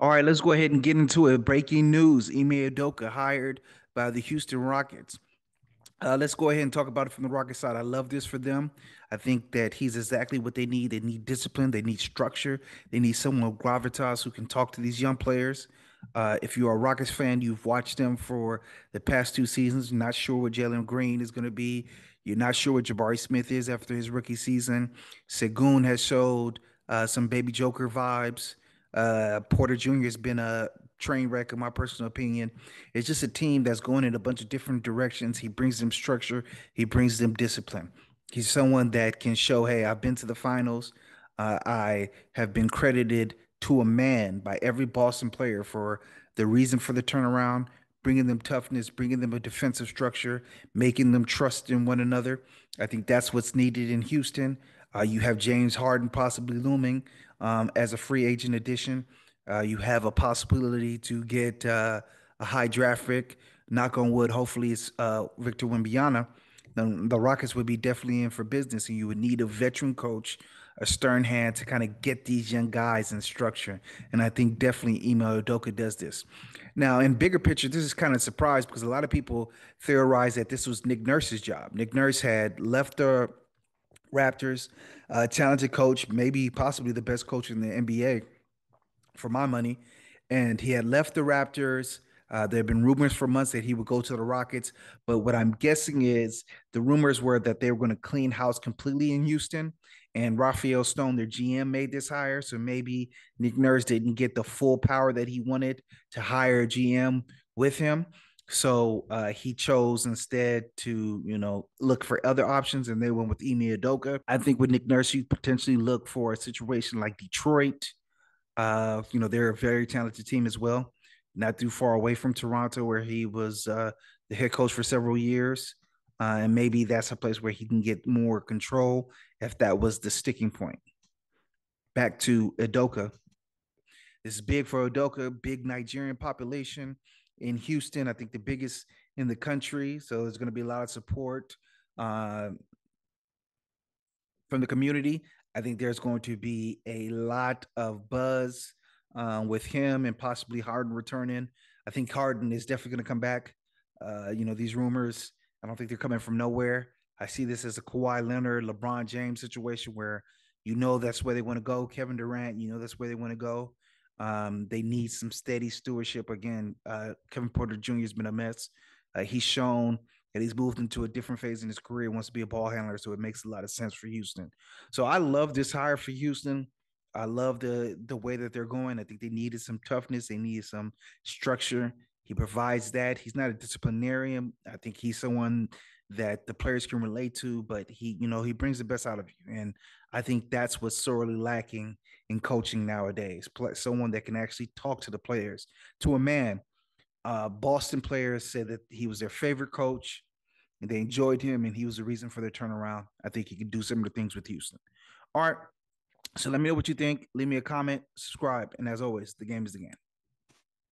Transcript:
All right, let's go ahead and get into it. Breaking news: Ime Udoka hired by the Houston Rockets. Uh, let's go ahead and talk about it from the Rocket side. I love this for them. I think that he's exactly what they need. They need discipline. They need structure. They need someone with gravitas who can talk to these young players. Uh, if you're a Rockets fan, you've watched them for the past two seasons. You're not sure what Jalen Green is going to be. You're not sure what Jabari Smith is after his rookie season. Sengun has showed uh, some baby Joker vibes. Uh, Porter Jr. has been a train wreck, in my personal opinion. It's just a team that's going in a bunch of different directions. He brings them structure, he brings them discipline. He's someone that can show, hey, I've been to the finals. Uh, I have been credited to a man by every Boston player for the reason for the turnaround, bringing them toughness, bringing them a defensive structure, making them trust in one another. I think that's what's needed in Houston. Uh, you have James Harden possibly looming um, as a free agent addition. Uh, you have a possibility to get uh, a high draft pick. Knock on wood. Hopefully, it's uh, Victor Wembanyama. The, the Rockets would be definitely in for business, and you would need a veteran coach, a stern hand to kind of get these young guys in structure. And I think definitely Ime Udoka does this. Now, in bigger picture, this is kind of a surprise because a lot of people theorize that this was Nick Nurse's job. Nick Nurse had left the Raptors, a talented coach, maybe possibly the best coach in the NBA for my money. And he had left the Raptors. Uh, there have been rumors for months that he would go to the Rockets, but what I'm guessing is the rumors were that they were going to clean house completely in Houston. And Rafael Stone, their GM, made this hire. So maybe Nick Nurse didn't get the full power that he wanted to hire a GM with him. So uh, he chose instead to, you know, look for other options, and they went with Ime Udoka. I think with Nick Nurse, you potentially look for a situation like Detroit. Uh, you know, they're a very talented team as well, not too far away from Toronto, where he was uh, the head coach for several years. Uh, and maybe that's a place where he can get more control if that was the sticking point. Back to Udoka. This is big for Udoka, big Nigerian population in Houston. I think the biggest in the country. So there's going to be a lot of support uh, from the community. I think there's going to be a lot of buzz uh, with him and possibly Harden returning. I think Harden is definitely going to come back. Uh, you know, these rumors, I don't think they're coming from nowhere. I see this as a Kawhi Leonard, LeBron James situation where you know that's where they want to go. Kevin Durant, you know that's where they want to go. Um, they need some steady stewardship again. Uh, Kevin Porter Jr. has been a mess. Uh, he's shown that he's moved into a different phase in his career. Wants to be a ball handler, so it makes a lot of sense for Houston. So I love this hire for Houston. I love the the way that they're going. I think they needed some toughness. They needed some structure. He provides that. He's not a disciplinarian. I think he's someone that the players can relate to, but he, you know, he brings the best out of you. And I think that's what's sorely lacking in coaching nowadays. Someone that can actually talk to the players, to a man. Uh, Boston players said that he was their favorite coach and they enjoyed him and he was the reason for their turnaround. I think he could do similar things with Houston. All right. So let me know what you think. Leave me a comment, subscribe, and as always, the game is the game.